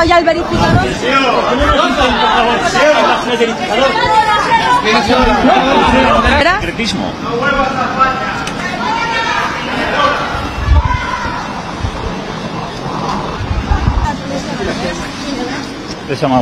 dado ya el verificador. ¿Qué llama?